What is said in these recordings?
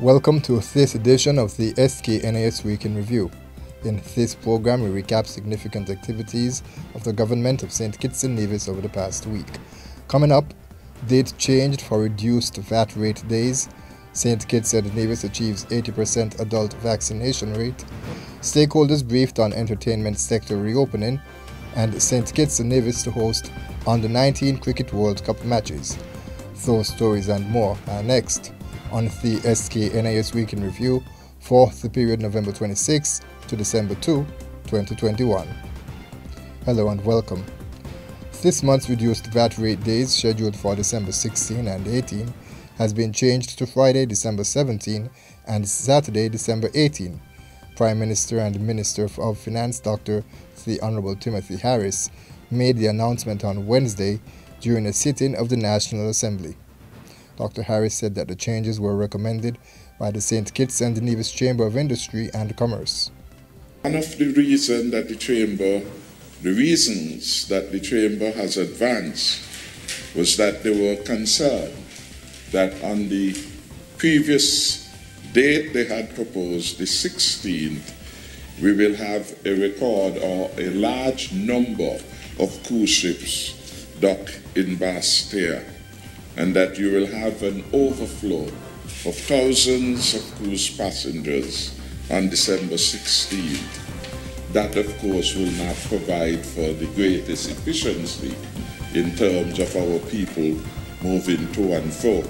Welcome to this edition of the SKNIS Week in Review. In this program, we recap significant activities of the government of St. Kitts and Nevis over the past week. Coming up, date changed for reduced VAT rate days. St. Kitts and Nevis achieves 80% adult vaccination rate. Stakeholders briefed on entertainment sector reopening, and St. Kitts and Nevis to host under 19 Cricket World Cup matches. Those stories and more are next on the SKNIS Week in Review for the period November 26 to December 2, 2021. Hello and welcome. This month's reduced VAT rate days, scheduled for December 16 and 18, has been changed to Friday, December 17 and Saturday, December 18. Prime Minister and Minister of Finance Dr. the Honorable Timothy Harris made the announcement on Wednesday during a sitting of the National Assembly. Dr. Harris said that the changes were recommended by the St. Kitts and Nevis Chamber of Industry and Commerce. One of the reasons that the Chamber the reasons that the Chamber has advanced was that they were concerned that on the previous date they had proposed, the 16th, we will have a record or a large number of cruise ships dock in Basseterre, and that you will have an overflow of thousands of cruise passengers on December 16th that of course will not provide for the greatest efficiency in terms of our people moving to and fro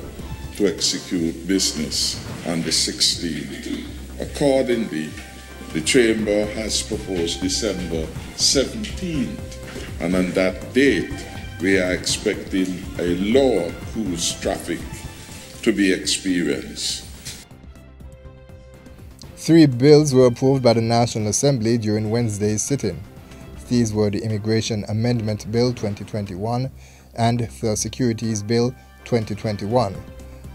to execute business on the 16th. Accordingly, the Chamber has proposed December 17th, and on that date, we are expecting a lower cruise traffic to be experienced. Three bills were approved by the National Assembly during Wednesday's sitting. These were the Immigration Amendment Bill 2021 and the Securities Bill 2021.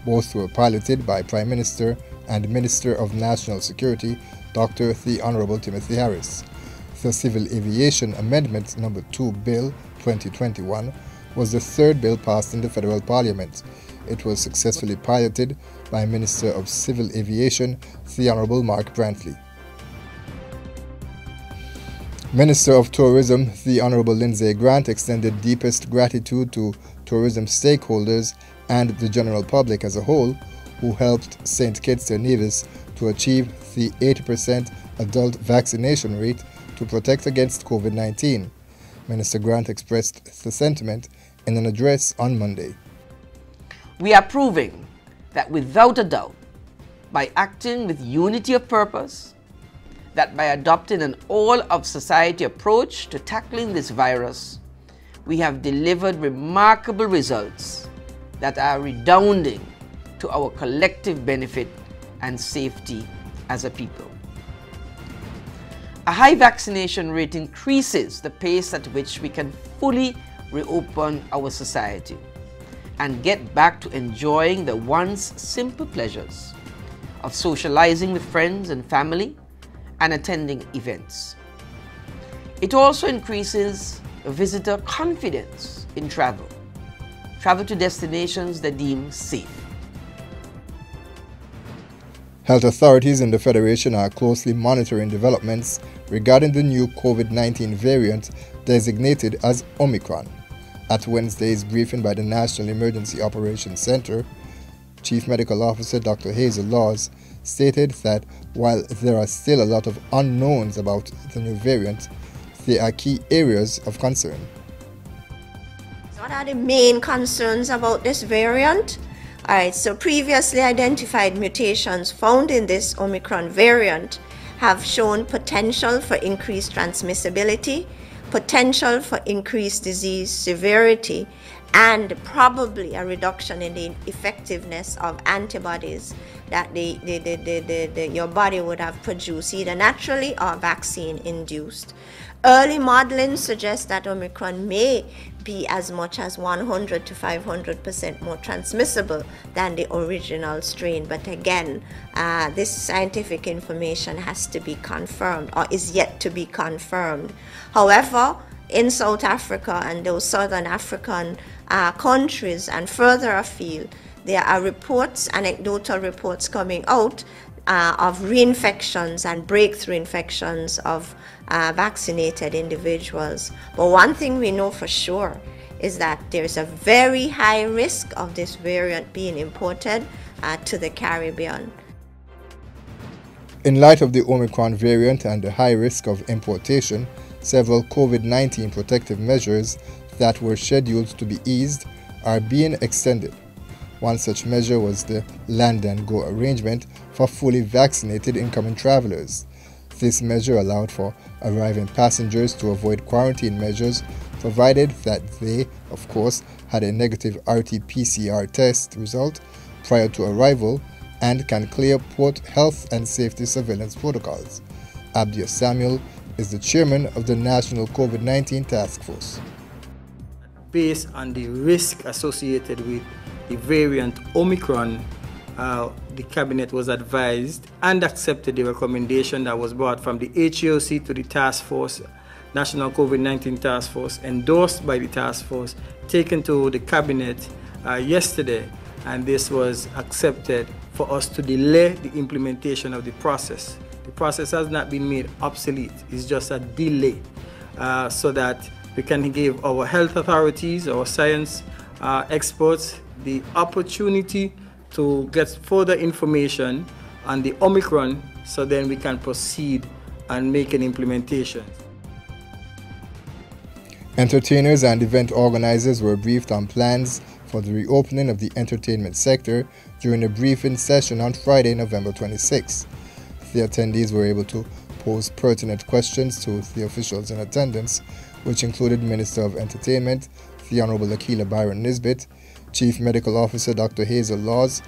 Both were piloted by Prime Minister and Minister of National Security Dr. the Honorable Timothy Harris. The Civil Aviation Amendment Number 2 Bill 2021 was the third bill passed in the federal parliament it was successfully piloted by Minister of Civil Aviation, the Honorable Mark Brantley. Minister of Tourism, the Honorable Lindsay Grant, extended deepest gratitude to tourism stakeholders and the general public as a whole who helped St. Kitts and Nevis to achieve the 80% adult vaccination rate to protect against COVID 19. Minister Grant expressed the sentiment in an address on Monday. We are proving that without a doubt, by acting with unity of purpose, that by adopting an all of society approach to tackling this virus, we have delivered remarkable results that are redounding to our collective benefit and safety as a people. A high vaccination rate increases the pace at which we can fully reopen our society and get back to enjoying the once simple pleasures of socializing with friends and family and attending events. It also increases visitor confidence in travel. Travel to destinations they deem safe. Health authorities in the Federation are closely monitoring developments regarding the new COVID 19 variant designated as Omicron. At Wednesday's briefing by the National Emergency Operations Center, Chief Medical Officer Dr. Hazel Laws stated that while there are still a lot of unknowns about the new variant, there are key areas of concern. What are the main concerns about this variant? Alright, so previously identified mutations found in this Omicron variant have shown potential for increased transmissibility, potential for increased disease severity and probably a reduction in the effectiveness of antibodies that the, the, the, the, your body would have produced either naturally or vaccine induced. Early modeling suggests that Omicron may be as much as 100 to 500% more transmissible than the original strain. But again, uh, this scientific information has to be confirmed or is yet to be confirmed. However, in South Africa and those southern African uh, countries and further afield, there are reports, anecdotal reports coming out uh, of reinfections and breakthrough infections of uh, vaccinated individuals. But one thing we know for sure is that there's a very high risk of this variant being imported uh, to the Caribbean. In light of the Omicron variant and the high risk of importation, several COVID 19 protective measures that were scheduled to be eased are being extended. One such measure was the land and go arrangement for fully vaccinated incoming travelers. This measure allowed for arriving passengers to avoid quarantine measures provided that they, of course, had a negative RT PCR test result prior to arrival and can clear port health and safety surveillance protocols. Abdias Samuel is the chairman of the National COVID 19 Task Force. Based on the risk associated with the variant Omicron, uh, the cabinet was advised and accepted the recommendation that was brought from the HOC to the task force, National COVID-19 Task Force, endorsed by the task force, taken to the cabinet uh, yesterday, and this was accepted for us to delay the implementation of the process. The process has not been made obsolete, it's just a delay uh, so that we can give our health authorities, our science uh, experts, the opportunity to get further information on the Omicron so then we can proceed and make an implementation. Entertainers and event organizers were briefed on plans for the reopening of the entertainment sector during a briefing session on Friday, November 26. The attendees were able to pose pertinent questions to the officials in attendance, which included Minister of Entertainment, the Honorable Akilah Byron Nisbett, Chief Medical Officer Dr. Hazel Laws,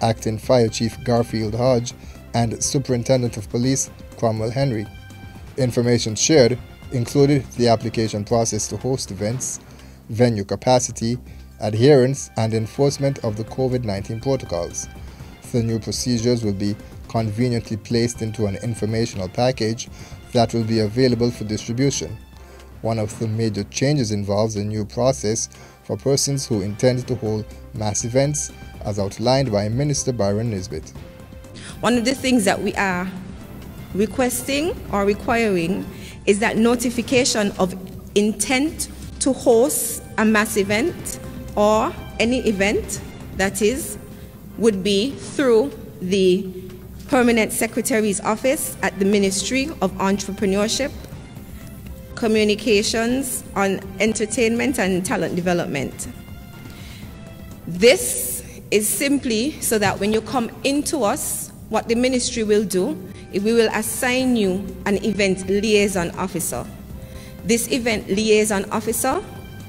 Acting Fire Chief Garfield Hodge, and Superintendent of Police Cromwell Henry. Information shared included the application process to host events, venue capacity, adherence, and enforcement of the COVID 19 protocols. The new procedures will be conveniently placed into an informational package that will be available for distribution. One of the major changes involves a new process for persons who intend to hold mass events, as outlined by Minister Byron Nisbett. One of the things that we are requesting or requiring is that notification of intent to host a mass event or any event that is would be through the permanent secretary's office at the Ministry of Entrepreneurship, Communications on Entertainment and Talent Development. This is simply so that when you come into us, what the ministry will do we will assign you an event liaison officer. This event liaison officer,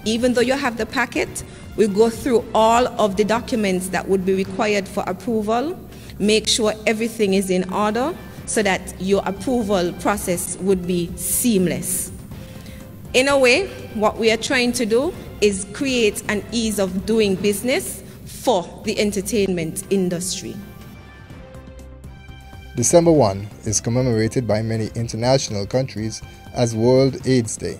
even though you have the packet, will go through all of the documents that would be required for approval, make sure everything is in order so that your approval process would be seamless. In a way, what we are trying to do is create an ease of doing business for the entertainment industry. December 1 is commemorated by many international countries as World AIDS Day.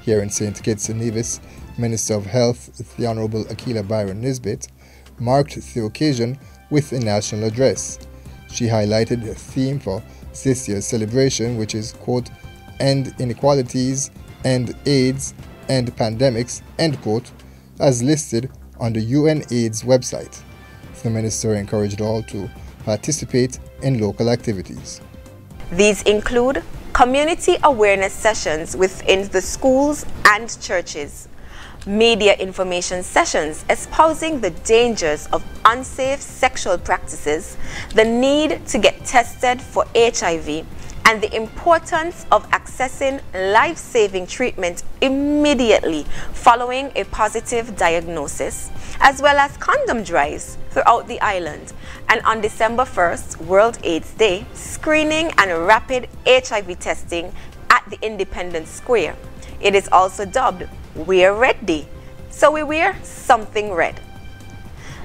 Here in St. Kitts and Nevis, Minister of Health, the Honorable Akilah Byron Nisbett, marked the occasion with a national address. She highlighted the theme for this year's celebration, which is, quote, End Inequalities, End AIDS, End Pandemics, end quote, as listed on the UN AIDS website. The minister encouraged all to participate in local activities. These include community awareness sessions within the schools and churches, media information sessions espousing the dangers of unsafe sexual practices, the need to get tested for HIV, and the importance of accessing life-saving treatment immediately following a positive diagnosis, as well as condom drives throughout the island. And on December 1st, World AIDS Day, screening and rapid HIV testing at the Independence Square. It is also dubbed Wear Red Day, so we wear something red.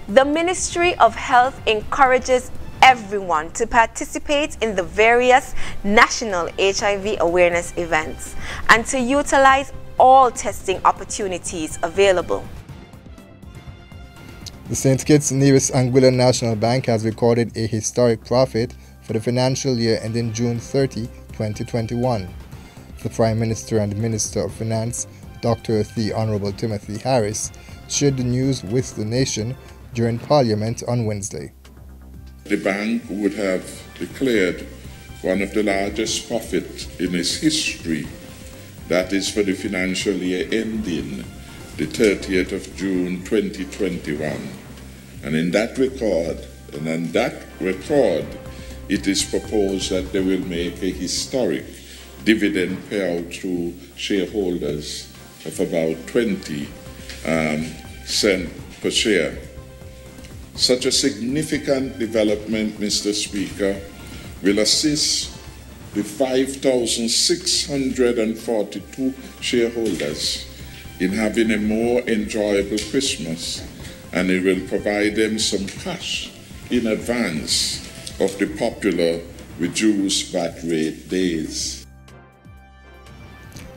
The Ministry of Health encourages everyone to participate in the various national HIV awareness events and to utilize all testing opportunities available. The St. Kitts Nevis Anguilla National Bank has recorded a historic profit for the financial year ending June 30, 2021. The Prime Minister and Minister of Finance, Dr. the Honorable Timothy Harris, shared the news with the nation during Parliament on Wednesday. The bank would have declared one of the largest profits in its history, that is for the financial year ending the 30th of June 2021. And in that record, and on that record, it is proposed that they will make a historic dividend payout to shareholders of about 20 um, cent per share. Such a significant development, Mr. Speaker, will assist the 5,642 shareholders in having a more enjoyable Christmas and it will provide them some cash in advance of the popular reduced VAT rate days.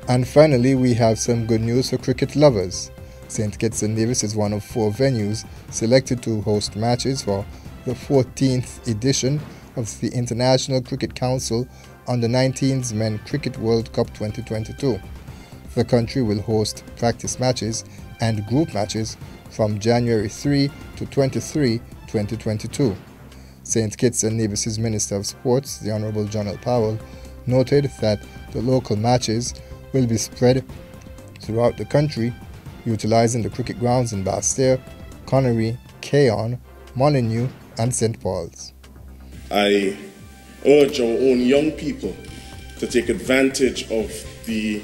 And finally, we have some good news for cricket lovers. St. Kitts and Nevis is one of four venues selected to host matches for the 14th edition of the International Cricket Council Under 19s Men Cricket World Cup 2022. The country will host practice matches and group matches from January 3 to 23, 2022. St. Kitts and Nevis's Minister of Sports, the Honorable Jonel Powell, noted that the local matches will be spread throughout the country, utilizing the cricket grounds in Basseterre, Conaree, Cayon, Molyneux, and St. Paul's. I urge our own young people to take advantage of the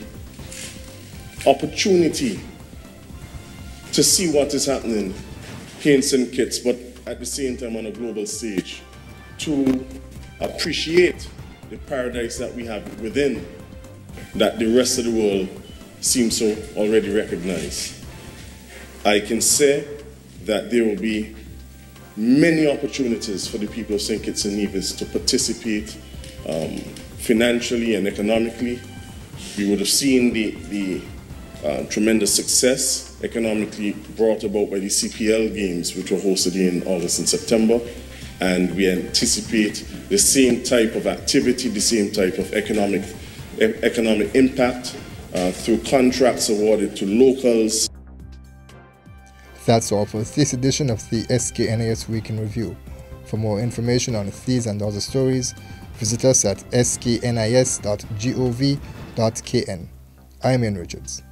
opportunity to see what is happening here in St. Kitts, but at the same time on a global stage, to appreciate the paradise that we have within that the rest of the world seems to already recognize. I can say that there will be many opportunities for the people of St. Kitts and Nevis to participate um, financially and economically. We would have seen the, the uh, tremendous success economically brought about by the CPL games, which were hosted in August and September. And we anticipate the same type of activity, the same type of economic, economic impact uh, through contracts awarded to locals. That's all for this edition of the SKNIS Week in Review. For more information on these and other stories, visit us at sknis.gov.kn. I'm Ian Richards.